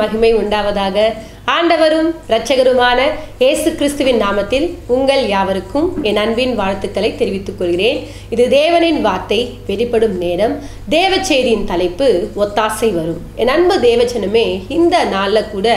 மகிமை உண்டாவதாக. ஆண்டவரும் இரட்சகருமான இயேசு கிறிஸ்துவின் நாமத்தில் உங்கள் யாவருக்கும் என் அன்பின் வாழ்த்துக்களை தெரிவித்துக் கொள்கிறேன். இது தேவனின் வார்த்தை வெளிப்படும் நேரம். தேவ செய்தியின் தலைப்பு ஒத்தாசை வரும். என் அன்பு தேவச்சனமே இந்த நாளில் கூட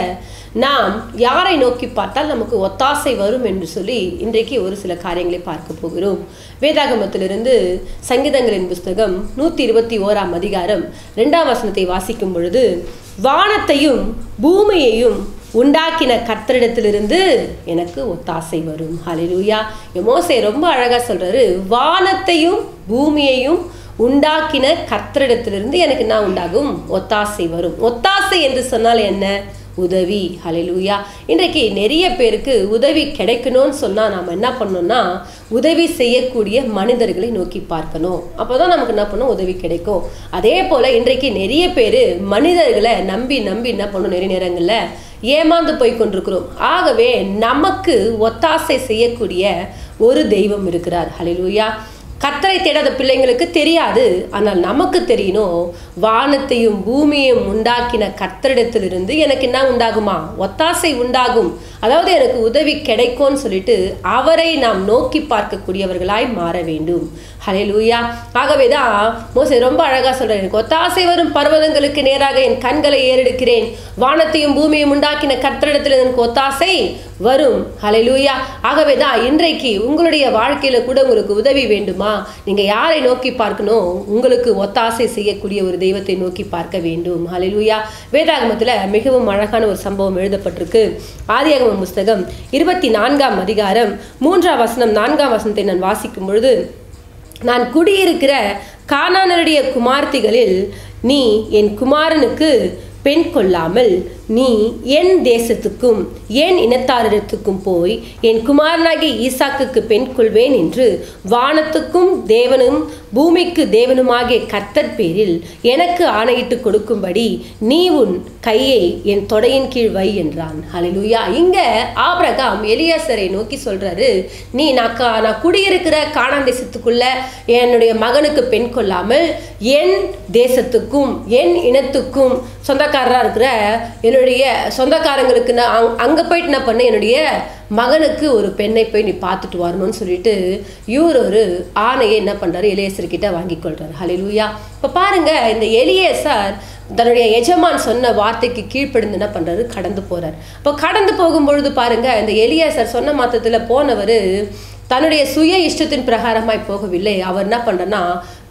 நாம் யாரை நோக்கி பார்த்தால் நமக்கு ஒத்தாசை வரும் என்று சொல்லி இன்றைக்கு ஒரு சில காரியங்களை பார்க்க போகிறோம். வேதாகமத்திலிருந்து சங்கீதங்களின் புஸ்தகம் நூற்றி இருபத்தி ஓராம் அதிகாரம் ரெண்டாம் வசனத்தை வாசிக்கும் பொழுது வானத்தையும் பூமியையும் உண்டாக்கின கத்தரிடத்திலிருந்து எனக்கு ஒத்தாசை வரும். ஹலிலூயா எமோசை ரொம்ப அழகாக சொல்கிறாரு வானத்தையும் பூமியையும் உண்டாக்கின கர்த்தரிடத்திலிருந்து எனக்கு என்ன உண்டாகும்? ஒத்தாசை வரும். ஒத்தாசை என்று சொன்னால் என்ன? உதவி. ஹலெலூயா இன்றைக்கு நிறைய பேருக்கு உதவி கிடைக்கணும்னு சொன்னால் நாம் என்ன பண்ணோம்னா உதவி செய்யக்கூடிய மனிதர்களை நோக்கி பார்க்கணும். அப்போ தான் நமக்கு என்ன பண்ணும்? உதவி கிடைக்கும். அதே போல் இன்றைக்கு நிறைய பேர் மனிதர்களை நம்பி நம்பி என்ன பண்ணணும்? நிறைய நேரங்களில் ஏமாந்து போய் கொண்டிருக்கிறோம். ஆகவே நமக்கு ஒத்தாசை செய்யக்கூடிய ஒரு தெய்வம் இருக்கிறார். ஹalleluya கத்தரை தேடாத பிள்ளைங்களுக்கு தெரியாது. ஆனால் நமக்கு தெரியணும் வானத்தையும் பூமியையும் உண்டாக்கின கத்தரிடத்திலிருந்து எனக்கு என்ன உண்டாகுமா? ஒத்தாசை உண்டாகும். அதாவது எனக்கு உதவி கிடைக்கும்னு சொல்லிட்டு அவரை நாம் நோக்கி பார்க்கக்கூடியவர்களாய் மாற வேண்டும். ஹலே லூயா ஆகவே தான் மோசை ரொம்ப அழகாக சொல்கிறேன் எனக்கு ஒத்தாசை வரும் பர்வதங்களுக்கு நேராக என் கண்களை ஏறெடுக்கிறேன். வானத்தையும் பூமியையும் உண்டாக்கின கத்தரிடத்தில் எனக்கு ஒத்தாசை வரும். ஹலே லூயா ஆகவே தான் இன்றைக்கு உங்களுடைய வாழ்க்கையில் கூட உங்களுக்கு உதவி வேண்டுமா? நீங்கள் யாரை நோக்கி பார்க்கணும் உங்களுக்கு ஒத்தாசை செய்யக்கூடிய ஒரு தெய்வத்தை நோக்கி பார்க்க வேண்டும். ஹalleluya. வேதாகமத்தில் மிகவும் அழகான ஒரு சம்பவம் எழுதப்பட்டிருக்கு. ஆதியாகம புஸ்தகம் இருபத்தி நான்காம் அதிகாரம் மூன்றாம் வசனம் நான்காம் வசனத்தை நான் வாசிக்கும் பொழுது நான் குடியிருக்கிற காணானருடைய குமார்த்திகளில் நீ என் குமாரனுக்கு பெண் கொள்ளாமல் நீ என் தேசத்துக்கும் என் இனத்தாரிடத்துக்கும் போய் என் குமாரனாகிய ஈசாக்குக்கு பெண் கொள்வேன் என்று வானத்துக்கும் தேவனும் பூமிக்கு தேவனுமாகிய கர்த்தர் பேரில் எனக்கு ஆணையிட்டு கொடுக்கும்படி நீ உன் கையை என் தொடையின் கீழ் வை என்றான். ஹalleluya. இங்க ஆபிரகாம் எலியாசரை நோக்கி சொல்றாரு நீ நான் கா- நான் குடியிருக்கிற கானான் தேசத்துக்குள்ள என்னுடைய மகனுக்கு பெண் கொள்ளாமல் என் தேசத்துக்கும் என் இனத்துக்கும் சொந்தக்காரராக இருக்கிற என்னுடைய சொந்தக்காரங்களுக்கு நான் அங் அங்கே போயிட்டு என்ன பண்ண என்னுடைய மகனுக்கு ஒரு பெண்ணை போய் நீ பார்த்துட்டு வரணும்னு சொல்லிட்டு இவர் ஒரு ஆணையை என்ன பண்ணுறாரு எலியேசர்கிட்ட வாங்கி கொள்றாரு. ஹலிலூயா இப்போ பாருங்க இந்த எலியேசர் தன்னுடைய எஜமான் சொன்ன வார்த்தைக்கு கீழ்ப்படிந்து என்ன பண்ணுறாரு கடந்து போகிறார் இப்போ கடந்து போகும்பொழுது பாருங்கள் இந்த எலியேசர் சொன்ன மாத்தத்தில் போனவர் தன்னுடைய சுய இஷ்டத்தின் பிரகாரமாய் போகவில்லை. அவர் என்ன பண்ணுறன்னா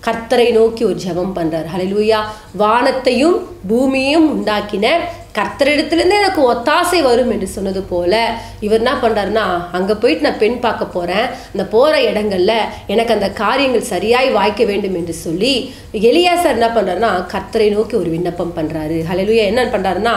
கர்த்தரை நோக்கி ஒரு ஜெபம் பண்ணுறார் ஹலிலூயா வானத்தையும் பூமியையும் உண்டாக்கின கர்த்தரிடத்துலேருந்து எனக்கு ஒத்தாசை வரும் என்று சொன்னது போல இவர் என்ன பண்ணுறாருன்னா அங்கே போயிட்டு நான் பெண் பார்க்க போகிறேன் அந்த போகிற இடங்களில் எனக்கு அந்த காரியங்கள் சரியாய் வாய்க்க வேண்டும் என்று சொல்லி எளியா சார் என்ன பண்ணுறாருன்னா கர்த்தரை நோக்கி ஒரு விண்ணப்பம் பண்ணுறாரு ஹalleluya என்ன பண்ணுறாருன்னா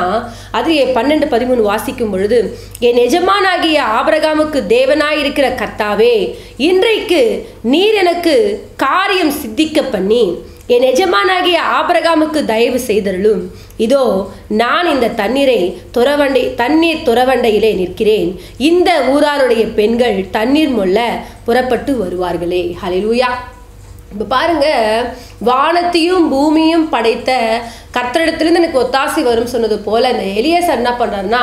அது பன்னெண்டு பதிமூணு வாசிக்கும் பொழுது என் எஜமானாகிய ஆபரகாமுக்கு தேவனாய் இருக்கிற கர்த்தாவே இன்றைக்கு நீர் எனக்கு காரியம் சித்திக்க பண்ணி என் எஜமானாகிய ஆபரகாமுக்கு தயவு செய்தருளும். இதோ நான் இந்த தண்ணீரை துறவண்டை தண்ணீர் துறவண்டையிலே நிற்கிறேன். இந்த ஊராருடைய பெண்கள் தண்ணீர் மொல்ல புறப்பட்டு வருவார்களே. ஹலிலூயா இப்போ பாருங்க வானத்தையும் பூமியும் படைத்த கர்த்தரிடத்திலிருந்து எனக்கு ஒத்தாசி வரும்னு சொன்னது போல இந்த எலியசர் என்ன பண்றாருன்னா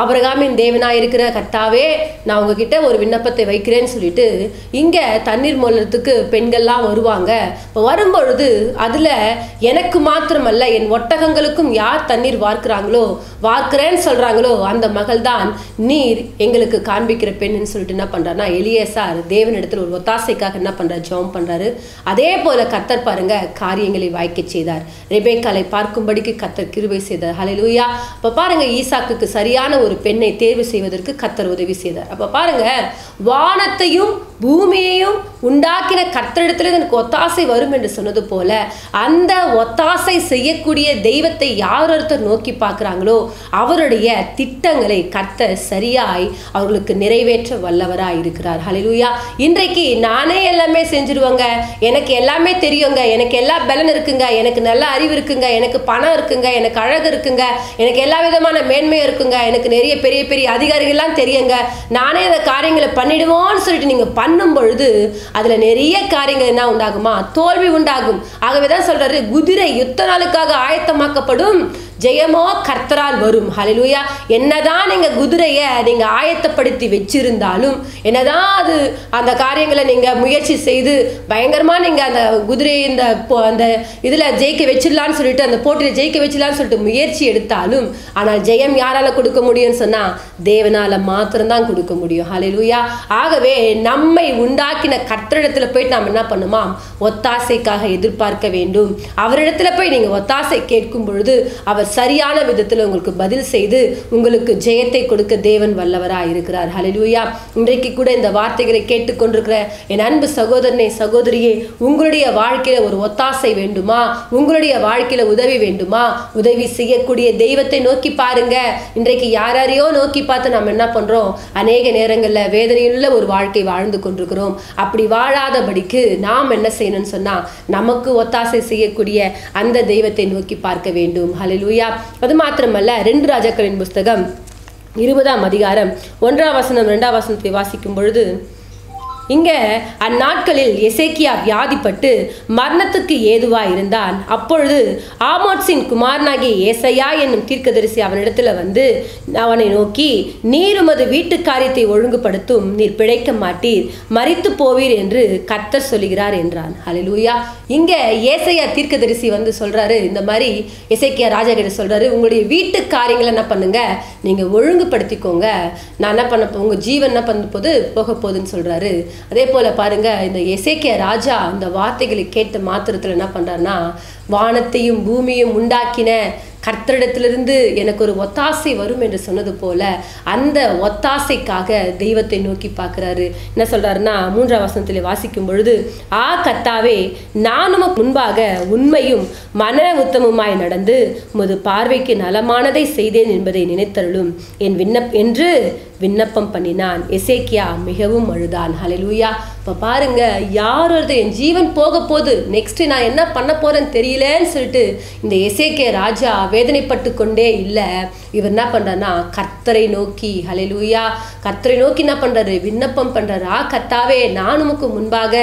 ஆபரகாமின் தேவனாக இருக்கிற கர்த்தாவே நான் உங்ககிட்ட ஒரு விண்ணப்பத்தை வைக்கிறேன்னு சொல்லிட்டு இங்க தண்ணீர் மொல்லத்துக்கு பெண்கள்லாம் வருவாங்க. இப்போ வரும்பொழுது அதுல எனக்கு மாத்திரமல்ல என் ஒட்டகங்களுக்கும் யார் தண்ணீர் வார்க்கிறாங்களோ வார்க்கிறேன்னு சொல்றாங்களோ அந்த மகள் தான் நீர் எங்களுக்கு காண்பிக்கிற பெண்ணுன்னு சொல்லிட்டு என்ன பண்றாருன்னா எலியேசார் தேவனிடத்தில் ஒரு ஒத்தாசைக்காக என்ன பண்ணுறாரு ஜோம் பண்றாரு. அதே போல கத்தர் பாருங்க காரியங்களை வாய்க்க செய்தார். ரெபேக்காலை பார்க்கும்படிக்கு கத்தர் கிருபை செய்தார். ஹalleluya. அப்ப பாருங்க ஈசாக்குக்கு சரியான ஒரு பெண்ணை தேர்வு செய்வதற்கு கத்தர் உதவி செய்தார். அப்போ பாருங்க வானத்தையும் பூமியையும் உண்டாக்கின கர்த்தரிடத்துல எனக்கு ஒத்தாசை வரும் என்று சொன்னது போல அந்த ஒத்தாசை செய்யக்கூடிய தெய்வத்தை யார் ஒருத்தர் நோக்கி பார்க்குறாங்களோ அவருடைய திட்டங்களை கர்த்தர் சரியாய் அவர்களுக்கு நிறைவேற்ற வல்லவராக இருக்கிறார். ஹலிலூயா இன்றைக்கு நானே எல்லாமே செஞ்சிருவேங்க. எனக்கு எல்லாமே தெரியுங்க. எனக்கு எல்லா பலன் இருக்குங்க. எனக்கு நல்ல அறிவு இருக்குங்க. எனக்கு பணம் இருக்குங்க. எனக்கு அழகு இருக்குங்க. எனக்கு எல்லா விதமான மேன்மையும் இருக்குங்க. எனக்கு நிறைய பெரிய பெரிய அதிகாரிகள்லாம் தெரியுங்க. நானே இந்த காரியங்களை பண்ணிடுவோன்னு சொல்லிட்டு நீங்கள் பண்ண பண்ணும் பொழுது அதுல நிறைய காரியங்கள் என்ன உண்டாகுமா? தோல்வி உண்டாகும். ஆகவே தான் சொல்கிறாரு குதிரை யுத்த நாளுக்காக ஆயத்தமாக்கப்படும். ஜெயமோ கர்த்தரால் வரும். ஹalleluya என்னதான் நீங்கள் குதிரையை நீங்கள் ஆயத்தப்படுத்தி வச்சிருந்தாலும் என்னதான் அது அந்த காரியங்களை நீங்கள் முயற்சி செய்து பயங்கரமாக நீங்கள் அந்த குதிரையை இந்த அந்த இதில் ஜெயிக்க வச்சிடலான்னு சொல்லிட்டு அந்த போட்டியில் ஜெயிக்க வச்சிடலான்னு சொல்லிட்டு முயற்சி எடுத்தாலும் ஆனால் ஜெயம் யாரால் கொடுக்க முடியும்னு சொன்னால் தேவனால மாத்திரம்தான் கொடுக்க முடியும். ஹalleluya ஆகவே நம்மை உண்டாக்கின கர்த்தரிடத்தில் போயிட்டு நாம் என்ன பண்ணுமா ஒத்தாசைக்காக எதிர்பார்க்க வேண்டும். அவரிடத்துல போய் நீங்கள் ஒத்தாசை கேட்கும் பொழுது அவர் சரியான விதத்துல உங்களுக்கு பதில் செய்து உங்களுக்கு ஜெயத்தை கொடுக்க தேவன் வல்லவராக இருக்கிறார். ஹலலூயா இன்றைக்கு கூட இந்த வார்த்தைகளை கேட்டுக்கொண்டிருக்கிற என் அன்பு சகோதரனே சகோதரியே உங்களுடைய வாழ்க்கையில ஒரு ஒத்தாசை வேண்டுமா? உங்களுடைய வாழ்க்கையில உதவி வேண்டுமா? உதவி செய்யக்கூடிய தெய்வத்தை நோக்கி பாருங்க. இன்றைக்கு யாரையோ நோக்கி பார்த்து நம்ம என்ன பண்றோம்? அநேக நேரங்கள்ல வேதனையுள்ள ஒரு வாழ்க்கை வாழ்ந்து கொண்டிருக்கிறோம். அப்படி வாழாதபடிக்கு நாம் என்ன செய்யணும்னு சொன்னா நமக்கு ஒத்தாசை செய்யக்கூடிய அந்த தெய்வத்தை நோக்கி பார்க்க வேண்டும். இல்லையா அது மாத்திரமல்ல ரெண்டு ராஜாக்களின் புஸ்தகம். இருபதாம் அதிகாரம் ஒன்றாம் வசனம் ரெண்டாம் வசனத்தை வாசிக்கும் பொழுது இங்க அந்நாட்களில் எசேக்கியா வியாதிப்பட்டு மரணத்துக்கு ஏதுவாக இருந்தான் அப்பொழுது ஆமோட்ஸின் குமாரனாகிய ஏசையா என்னும் தீர்க்கதரிசி அவனிடத்துல வந்து அவனை நோக்கி நீர் உமது வீட்டு காரியத்தை ஒழுங்குபடுத்தும் நீர் பிழைக்க மாட்டீர் மறித்து போவீர் என்று கர்த்தர் சொல்லுகிறார் என்றான். ஹalleluya. இங்க ஏசையா தீர்க்கதரிசி வந்து சொல்றாரு இந்த மாதிரி எசேக்கியா ராஜா கிட்ட சொல்றாரு உங்களுடைய வீட்டு காரியங்களை என்ன பண்ணுங்க நீங்க ஒழுங்குபடுத்திக்கோங்க. நான் என்ன பண்ண உங்கள் உங்க ஜீவன் என்ன பண்ண போது போக போகுதுன்னு சொல்றாரு. அதே போல பாருங்க இந்த இசைக்கிய ராஜா இந்த வார்த்தைகளை கேட்ட மாத்திரத்தில் என்ன பண்ணுறாருன்னா வானத்தையும் பூமியும் உண்டாக்கின கர்த்தரிடத்திலிருந்து எனக்கு ஒரு ஒத்தாசை வரும் என்று சொன்னது போல அந்த ஒத்தாசைக்காக தெய்வத்தை நோக்கி பார்க்குறாரு. என்ன சொல்கிறாருன்னா மூன்றாம் வசனத்தில் வாசிக்கும் பொழுது ஆ கத்தாவே நான் உமக்கு முன்பாக உண்மையும் மன உத்தமமாய் நடந்து உமது பார்வைக்கு நலமானதை செய்தேன் என்பதை நினைத்தருளும். என் விண்ணப் என்று விண்ணப்பம் பண்ணினான். எசேக்கியா மிகவும் அழுதான். ஹalleluya. இப்போ பாருங்க யார் ஒருத்தர் என் ஜீவன் போக போகுது. நெக்ஸ்ட் நான் என்ன பண்ண போறேன்னு தெரியும் முடியலன்னு சொல்லிட்டு இந்த எசேக்கியா ராஜா வேதனைப்பட்டு கொண்டே இல்லை. இவர் என்ன பண்றாருன்னா கர்த்தரை நோக்கி ஹலெலூயா கர்த்தரை நோக்கி என்ன பண்றாரு? விண்ணப்பம் பண்றாரு. ஆ கர்த்தாவே நான் உமக்கு முன்பாக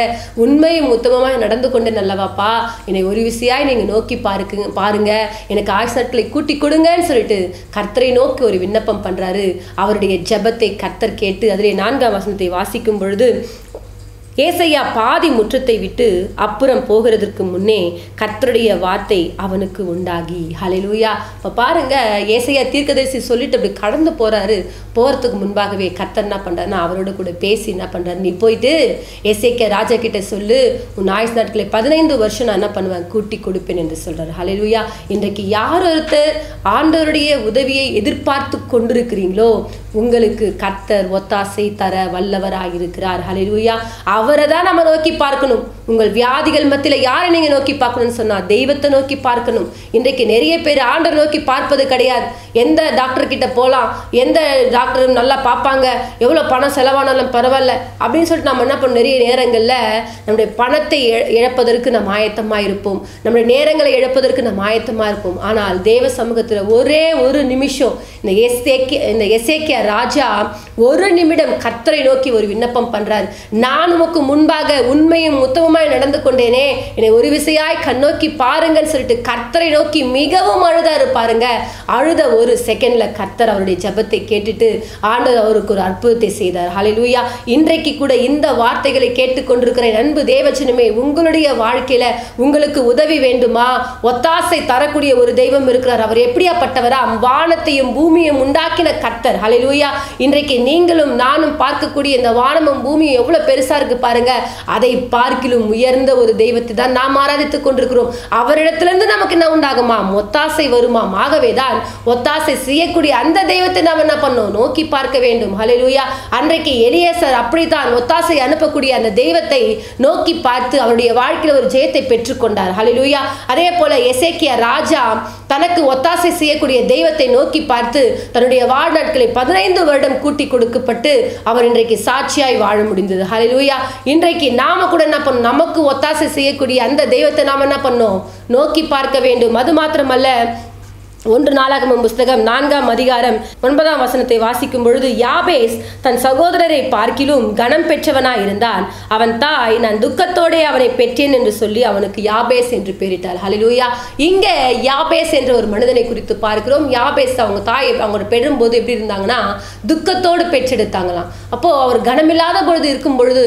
உண்மையும் உத்தமமாக நடந்து கொண்டே நல்லவாப்பா என்னை ஒரு விசையாய் நீங்கள் நோக்கி பாருங்க பாருங்க. எனக்கு ஆயுசு கூட்டி கொடுங்கன்னு சொல்லிட்டு கர்த்தரை நோக்கி ஒரு விண்ணப்பம் பண்றாரு. அவருடைய ஜெபத்தை கர்த்தர் கேட்டு அதிலே நான்காம் வசனத்தை வாசிக்கும் பொழுது ஏசையா பாதி முற்றத்தை விட்டு அப்புறம் போகிறதற்கு முன்னே கர்த்தருடைய வார்த்தை அவனுக்கு உண்டாகி. ஹalleluya இப்போ பாருங்க ஏசையா தீர்க்கதரிசி சொல்லிட்டு அப்படி கடந்து போறாரு. போகிறதுக்கு முன்பாகவே கர்த்தர் என்ன பண்ணுறாருன்னா அவரோட கூட பேசி என்ன பண்ணுறாரு நீ போயிட்டு ஏசைக்கா ராஜா கிட்ட சொல்லு. உன் ஆயுஸ் நாட்களை பதினைந்து வருஷம் நான் என்ன பண்ணுவேன்? கூட்டி கொடுப்பேன் என்று சொல்றாரு. ஹalleluya இன்றைக்கு யார் ஒருத்தர் ஆண்டவருடைய உதவியை எதிர்பார்த்து கொண்டிருக்கிறீங்களோ உங்களுக்கு கர்த்தர் ஒத்தாசை தர வல்லவராக இருக்கிறார் ஹalleluya. அவரை தான் நம்ம நோக்கி பார்க்கணும். உங்கள் வியாதிகள் மத்தியில் யாரை நீங்கள் நோக்கி பார்க்கணும்னு சொன்னால் தெய்வத்தை நோக்கி பார்க்கணும். இன்றைக்கு நிறைய பேர் ஆண்டர் நோக்கி பார்ப்பது கிடையாது. எந்த டாக்டர் கிட்ட போகலாம் எந்த டாக்டர் நல்லா பார்ப்பாங்க எவ்வளோ பணம் செலவானாலும் பரவாயில்ல அப்படின்னு சொல்லிட்டு நம்ம என்ன பண்ணோம் நிறைய நேரங்களில் நம்முடைய பணத்தை இழப்பதற்கு நம்ம ஆயத்தமாக இருப்போம். நம்முடைய நேரங்களை இழப்பதற்கு நம்ம ஆயத்தமாக இருப்போம். ஆனால் தேவ சமூகத்தில் ஒரே ஒரு நிமிஷம் இந்த எசேக்கிய இந்த எசேக்கியா ராஜா ஒரு நிமிடம் கர்த்தரை நோக்கி ஒரு விண்ணப்பம் பண்றார். நான் உமக்கு முன்பாக உண்மையும் உத்தமமாய் நடந்து கொண்டேனே. என்னை ஒரு விசையாய் கண்ணோக்கி பாருங்கன்னு சொல்லிட்டு கர்த்தரை நோக்கி மிகவும் அழுதாரு பாருங்க. அழுத ஒரு செகண்ட்ல கர்த்தர் அவருடைய ஜெபத்தை கேட்டுட்டு ஆண்டவர் அவருக்கு ஒரு அற்புதத்தை செய்தார். ஹalleluya இன்றைக்கு கூட இந்த வார்த்தைகளை கேட்டுக்கொண்டிருக்கிற அன்பு தேவச்சனமே உங்களுடைய வாழ்க்கையில உங்களுக்கு உதவி வேண்டுமா? ஒத்தாசை தரக்கூடிய ஒரு தெய்வம் இருக்கிறார். அவர் எப்படியாப்பட்டவரா? வானத்தையும் பூமியும் உண்டாக்கின கர்த்தர். லூயா இன்றைக்கு நீங்களும் நானும் பார்க்கக்கூடிய இந்த வானமும் பூமியும் எவ்வளவு பெருசா இருக்கு பாருங்க. அதை பார்க்கிலும் உயர்ந்த ஒரு தெய்வத்தை தான் நாம் ஆராதித்துக் கொண்டிருக்கிறோம். அவரிடத்திலிருந்து நமக்கு என்ன உண்டாகுமா? ஒத்தாசை வருமாம் ஆகவேதான் ஒத்தாசை செய்யக்கூடிய அந்த தெய்வத்தை நாம் என்ன பண்ணோம்? நோக்கி பார்க்க வேண்டும். ஹalleluya அன்றைக்கு எலியேசர் அப்படித்தான் ஒத்தாசை அனுப்பக்கூடிய அந்த தெய்வத்தை நோக்கி பார்த்து அவருடைய வாழ்க்கையில் ஒரு ஜெயத்தை பெற்றுக்கொண்டார் ஹalleluya அதே போல எசேக்கிய ராஜா தனக்கு ஒத்தாசை செய்யக்கூடிய தெய்வத்தை நோக்கி பார்த்து தன்னுடைய வாழ்நாட்களை பதினைந்து வருடம் கூட்டி கொடுக்கப்பட்டு அவர் இன்றைக்கு சாட்சியாய் வாழ முடிந்தது. ஹalleluya இன்றைக்கு நாம கூட என்ன பண்ணோம்? நமக்கு ஒத்தாசை செய்யக்கூடிய அந்த தெய்வத்தை நாம என்ன பண்ணோம்? நோக்கி பார்க்க வேண்டும். அது மாத்திரமல்ல ஒன்று நாளாகமம் புஸ்தகம் நான்காம் அதிகாரம் ஒன்பதாம் வசனத்தை வாசிக்கும் பொழுது யாபேஸ் தன் சகோதரரை பார்க்கிலும் கனம் பெற்றவனாய் இருந்தான். அவன் தாய் நான் துக்கத்தோடே அவனை பெற்றேன் என்று சொல்லி அவனுக்கு யாபேஸ் என்று பெயரிட்டாள். ஹலிலூயா இங்கே யாபேஸ் என்ற ஒரு மனிதனை குறித்து பார்க்கிறோம். யாபேஸ் அவங்க தாய் அவங்க பெறும்போது எப்படி இருந்தாங்கன்னா துக்கத்தோடு பெற்றெடுத்தாங்களாம். அப்போ அவர் கனமில்லாத பொழுது இருக்கும் பொழுது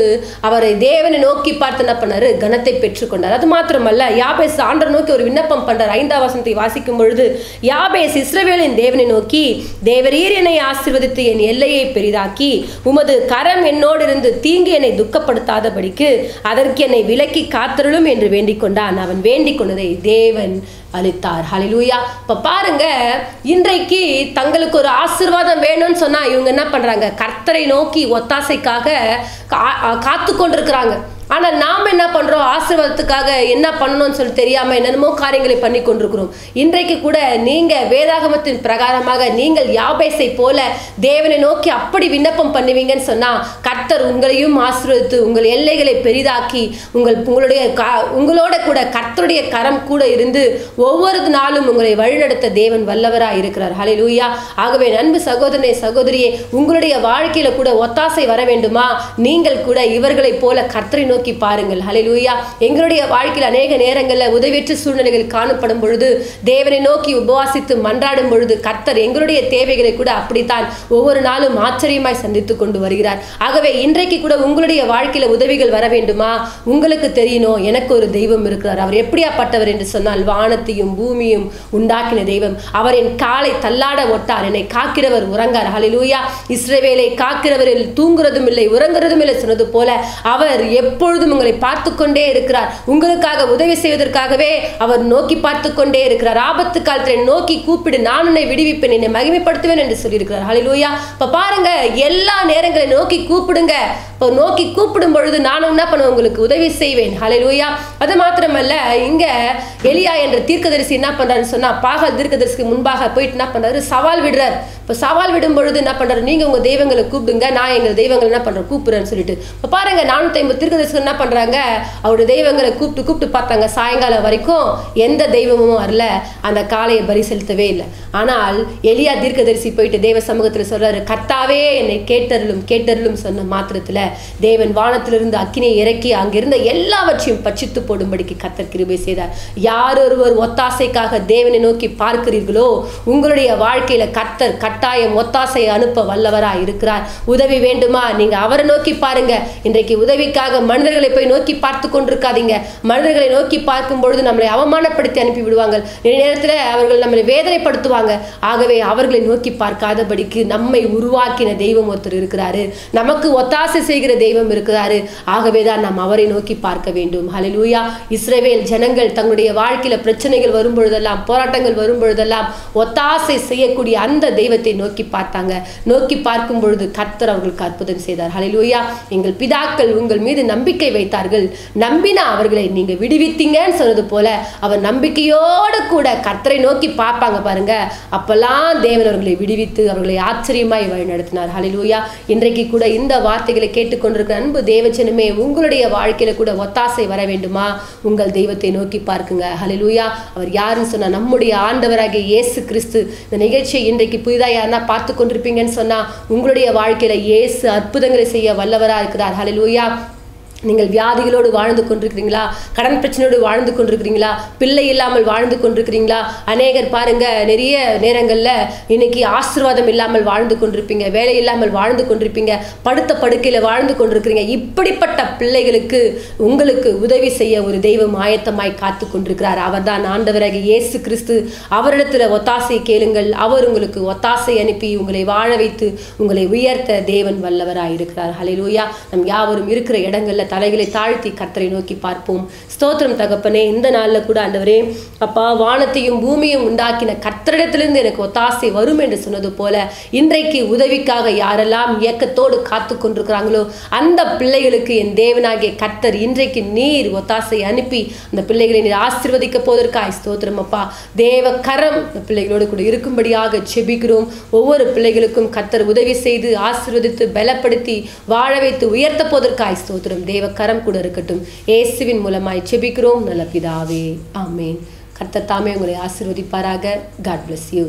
அவரை தேவனை நோக்கி பார்த்து என்ன பண்ணாரு? கனத்தை பெற்றுக்கொண்டார். அது மாத்திரமல்ல யாபேஸ் ஆண்டரை நோக்கி ஒரு விண்ணப்பம் பண்றார். ஐந்தாம் வசனத்தை வாசிக்கும் பொழுது யாபேஸ் இஸ்ரவேலின் தேவனை நோக்கி தேவரீர் என்னை ஆசிர்வதித்து என் எல்லையை பெரிதாக்கி உமது கரம் என்னோடு இருந்து தீங்கு என்னை துக்கப்படுத்தாதபடிக்கு அதற்கு என்னை விலக்கி காத்தருளும் என்று வேண்டிக் கொண்டான் அவன் வேண்டிக் கொண்டதை தேவன் அளித்தார். ஹலிலூயா இப்போ பாருங்க இன்றைக்கு தங்களுக்கு ஒரு ஆசீர்வாதம் வேணும்னு சொன்னால் இவங்க என்ன பண்ணுறாங்க கர்த்தரை நோக்கி ஒத்தாசைக்காக கா- காத்து கொண்டிருக்கிறாங்க ஆனால் நாம் என்ன பண்ணுறோம் ஆசீர்வாதத்துக்காக என்ன பண்ணணும்னு சொல்லி தெரியாமல் என்னென்னமோ காரியங்களை பண்ணி கொண்டிருக்கிறோம். இன்றைக்கு கூட நீங்கள் வேதாகமத்தின் பிரகாரமாக நீங்கள் யாபேசை போல தேவனை நோக்கி அப்படி விண்ணப்பம் பண்ணுவீங்கன்னு சொன்னால் கர்த்தர் உங்களையும் ஆசீர்வதித்து உங்கள் எல்லைகளை பெரிதாக்கி உங்கள் உங்களுடைய கா- உங்களோட கூட கர்த்தருடைய கரம் கூட இருந்து ஒவ்வொரு நாளும் உங்களை வழிநடத்த தேவன் வல்லவராக இருக்கிறார். ஹalleluya. ஆகவே நண்பு சகோதரனை சகோதரியே உங்களுடைய வாழ்க்கையில் கூட ஒத்தாசை வர வேண்டுமா? நீங்கள் கூட இவர்களைப் போல கர்த்தரை நோக்கி பாருங்கள். ஹலெலூயா எங்களுடைய வாழ்க்கையில் அநேக நேரங்களில் உதவியற்ற சூழ்நிலைகள் காணப்படும் பொழுது தேவனை நோக்கி உபவாசித்து மன்றாடும் பொழுது கர்த்தர் எங்களுடைய தேவைகளை கூட அப்படித்தான் ஒவ்வொரு நாளும் ஆச்சரியமாய் சந்தித்து கொண்டு வருகிறார். ஆகவே இன்றைக்கு கூட உங்களுடைய வாழ்க்கையில் உதவிகள் வர வேண்டுமா? உங்களுக்கு தெரியணும் எனக்கு ஒரு தெய்வம் இருக்கிறார். அவர் எப்படியாப்பட்டவர் என்று சொன்னால் வானத்தையும் பூமியும் உண்டாக்கின தெய்வம். அவர் என் காலை தள்ளாட ஒட்டார். என்னை காக்கிறவர் உறங்கார். ஹலிலூயா இஸ்ரேவேலை காக்கிறவரில் தூங்குறதும் இல்லை உறங்குறதும் இல்லை சொன்னது போல அவர் எப்பொழுதும் உங்களை பார்த்து கொண்டே இருக்கிறார். உங்களுக்காக உதவி செய்வதற்காகவே அவர் நோக்கி பார்த்து கொண்டே இருக்கிறார். ஆபத்து காலத்தில் நோக்கி கூப்பிடு நான் உன்னை விடுவிப்பேன் என்னை மகிமைப்படுத்துவேன் என்று சொல்லியிருக்கிறார். ஹலிலூயா இப்போ பாருங்க எல்லா நேரங்களை நோக்கி கூப்பிடுங்க. நோக்கி கூப்பிடும் பொழுது நானும் என்ன பண்ணுவேன்? உங்களுக்கு உதவி செய்வேன். ஹalleluya. அது மாத்திரமல்ல இங்கே எலியா என்ற தீர்க்கதரிசி என்ன பண்ணுறாருன்னு சொன்னால் பாகால் தீர்க்கதரிசிக்கு முன்பாக போயிட்டு என்ன பண்ணுறாரு சவால் விடுறார். இப்போ சவால் விடும் பொழுது என்ன பண்ணுறாரு நீங்கள் உங்கள் தெய்வங்களை கூப்பிடுங்க நான் எங்கள் தெய்வங்களை என்ன பண்ணுறேன் கூப்பிடுறேன்னு சொல்லிட்டு. இப்போ பாருங்க நானூற்றி ஐம்பது தீர்க்கதரிசிகள் என்ன பண்ணுறாங்க அவருடைய தெய்வங்களை கூப்பிட்டு கூப்பிட்டு பார்த்தாங்க. சாயங்காலம் வரைக்கும் எந்த தெய்வமும் வரல. அந்த காளையை பலி செலுத்தவே இல்லை. ஆனால் எலியா தீர்க்கதரிசி போயிட்டு தேவ சமூகத்தில் சொல்கிறாரு கர்த்தாவே என்னை கேட்டருளும் கேட்டருளும் சொன்ன மாத்திரத்தில் தேவன் வானத்திலிருந்து அக்கினியை இறக்கி அங்கிருந்த எல்லாவற்றையும் பச்சித்து போடும்படிக்கு கத்தர் கிருபை செய்தார். யார் ஒருவர் ஒத்தாசைக்காக தேவனை நோக்கி பார்க்கிறீர்களோ உங்களுடைய வாழ்க்கையில கத்தர் கட்டாயம் ஒத்தாசை அனுப்ப வல்லவரா இருக்கிறார். உதவி வேண்டுமா? நீங்க அவரை நோக்கி பாருங்க. இன்றைக்கு உதவிக்காக மனிதர்களை போய் நோக்கி பார்த்து கொண்டிருக்காதீங்க. மனிதர்களை நோக்கி பார்க்கும் பொழுது நம்மளை அவமானப்படுத்தி அனுப்பி விடுவாங்க. இந்த அவர்கள் நம்மளை வேதனைப்படுத்துவாங்க. ஆகவே அவர்களை நோக்கி பார்க்காதபடிக்கு நம்மை உருவாக்கின தெய்வம் ஒருத்தர் இருக்கிறாரு. நமக்கு ஒத்தாசை செய்கிற தெய்வம் இருக்கிறாரு. ஆகவே தான் நாம் அவரை நோக்கி பார்க்க வேண்டும். ஹalleluya இஸ்ரேவேல் ஜனங்கள் தங்களுடைய வாழ்க்கையில பிரச்சனைகள் வரும் பொழுதெல்லாம் போராட்டங்கள் வரும் பொழுதெல்லாம் ஒத்தாசை செய்யக்கூடிய அந்த தெய்வத்தை நோக்கி பார்த்தாங்க. நோக்கி பார்க்கும் பொழுது கர்த்தர் அவர்களுக்கு அற்புதம் செய்தார். ஹalleluya எங்கள் பிதாக்கள் உங்கள் மீது நம்பிக்கை வைத்தார்கள். நம்பினா அவர்களை நீங்க விடுவித்தீங்கன்னு சொன்னது போல அவர் நம்பிக்கையோடு கூட கர்த்தரை நோக்கி பார்ப்பாங்க பாருங்க. அப்பெல்லாம் தேவன் அவர்களை விடுவித்து அவர்களை ஆச்சரியமாய் வழி நடத்தினார் ஹலிலூயா இன்றைக்கு கூட இந்த வார்த்தைகளை கேட்டு கேட்டுக்கொண்டிருக்கிற அன்பு தேவச்சனமே உங்களுடைய வாழ்க்கையில கூட ஒத்தாசை வர வேண்டுமா? உங்கள் தெய்வத்தை நோக்கி பார்க்குங்க. ஹalleluya அவர் யாருன்னு சொன்னா நம்முடைய ஆண்டவராகிய இயேசு கிறிஸ்து. இந்த நிகழ்ச்சியை இன்றைக்கு புதிதாக யாருன்னா பார்த்து கொண்டிருப்பீங்கன்னு சொன்னா உங்களுடைய வாழ்க்கையில இயேசு அற்புதங்களை செய்ய வல்லவரா இருக்கிறார். ஹalleluya நீங்கள் வியாதிகளோடு வாழ்ந்து கொண்டிருக்கிறீங்களா? கடன் பிரச்சனையோடு வாழ்ந்து கொண்டிருக்கிறீங்களா? பிள்ளை இல்லாமல் வாழ்ந்து கொண்டிருக்கிறீங்களா? அநேகர் பாருங்க நிறைய நேரங்களில் இன்னைக்கு ஆசீர்வாதம் இல்லாமல் வாழ்ந்து கொண்டிருப்பீங்க வேலை இல்லாமல் வாழ்ந்து கொண்டிருப்பீங்க படுத்த படுக்கையில் வாழ்ந்து கொண்டிருக்கிறீங்க. இப்படிப்பட்ட பிள்ளைகளுக்கு உங்களுக்கு உதவி செய்ய ஒரு தெய்வம் ஆயத்தமாய் காத்து கொண்டிருக்கிறார். அவர்தான் ஆண்டவராக இயேசு கிறிஸ்து. அவரிடத்தில் ஒத்தாசை கேளுங்கள். அவர் உங்களுக்கு ஒத்தாசை அனுப்பி உங்களை வாழ வைத்து உங்களை உயர்த்த தேவன் வல்லவராக இருக்கிறார் ஹalleluya. நம் யாவரும் இருக்கிற இடங்களில் தலைகளை தாழ்த்தி கர்த்தரை நோக்கி பார்ப்போம். ஸ்தோத்திரம் தகப்பனே இந்த நாளில் கூட ஆண்டவரே அப்பா வானத்தையும் பூமியும் உண்டாக்கின கர்த்தரிடத்திலிருந்து எனக்கு ஒத்தாசை வரும் என்று சொன்னது போல இன்றைக்கு உதவிக்காக யாரெல்லாம் இயக்கத்தோடு காத்து கொண்டிருக்கிறாங்களோ அந்த பிள்ளைகளுக்கு என் தேவனாகிய கர்த்தர் இன்றைக்கு நீர் ஒத்தாசை அனுப்பி அந்த பிள்ளைகளை நீர் ஆசிர்வதிக்க போவதற்காய் ஸ்தோத்திரம் அப்பா. தேவ கரம் இந்த பிள்ளைகளோடு கூட இருக்கும்படியாக செபிக்கிறோம் ஒவ்வொரு பிள்ளைகளுக்கும் கர்த்தர் உதவி செய்து ஆசிர்வதித்து பலப்படுத்தி வாழ வைத்து உயர்த்த போவதற்காய் ஸ்தோத்திரம். தேவ கரம் கூட இருக்கட்டும். இயேசுவின் மூலமாய் செபிக்கிறோம் நல்ல பிதாவே. ஆமேன். கர்த்தத்தாமே உங்களை ஆசிர்வதிப்பாராக. God bless you